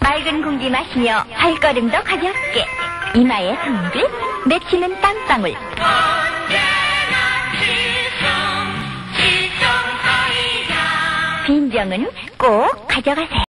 맑은 공기 마시며 발걸음도 가볍게 이마에 흥글 맺히는 땀방울 빈병은 꼭 가져가세요.